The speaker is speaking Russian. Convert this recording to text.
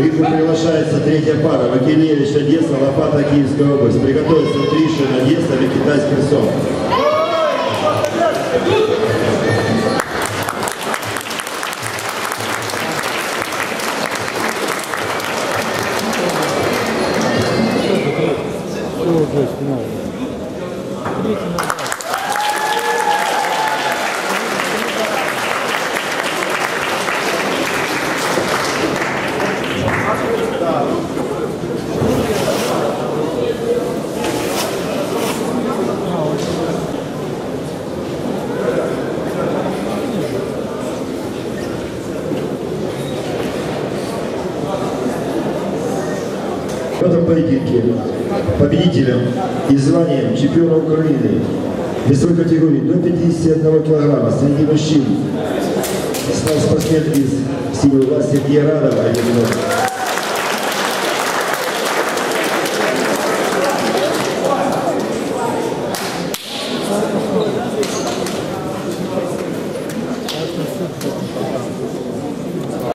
Рифу приглашается третья пара. Вакилевич, Одесса, Лопата, Киевская область. Приготовиться Тришин, Одесса, Викитай, Херсон. В этом поединке победителем и званием чемпиона Украины весовой категории до 51 килограмма среди мужчин стал спортсмен из силы власти Сергея Радова. Минут.